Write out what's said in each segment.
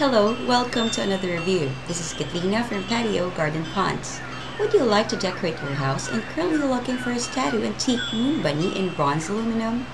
Hello, welcome to another review. This is Katrina from Patio Garden Ponds. Would you like to decorate your house and currently looking for a statue antique moon bunny in bronze aluminum?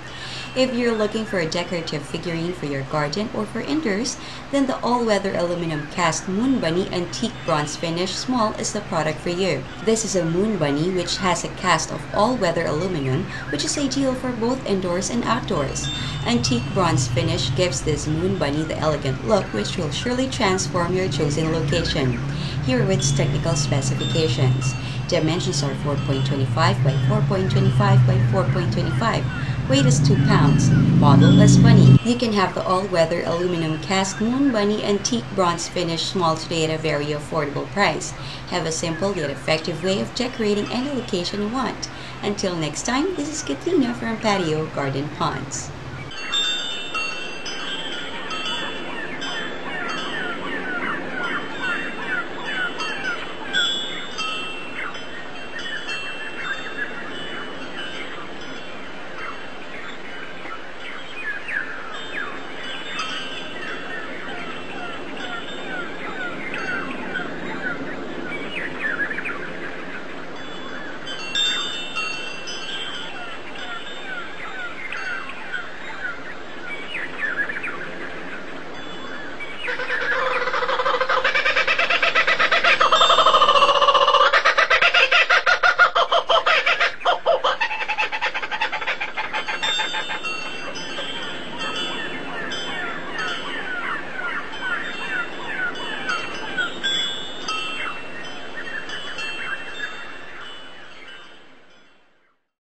If you're looking for a decorative figurine for your garden or for indoors, then the all-weather aluminum cast Moon Bunny Antique Bronze Finish Small is the product for you. This is a Moon Bunny which has a cast of all-weather aluminum which is ideal for both indoors and outdoors. Antique bronze finish gives this Moon Bunny the elegant look which will surely transform your chosen location. Here its technical specifications. Dimensions are 4.25 by 4.25 by 4.25 Weight is 2 pounds. Model is funny. You can have the all-weather aluminum cast Moon Bunny antique bronze finish small today at a very affordable price. Have a simple yet effective way of decorating any location you want. Until next time, this is Katrina from Patio Garden Ponds.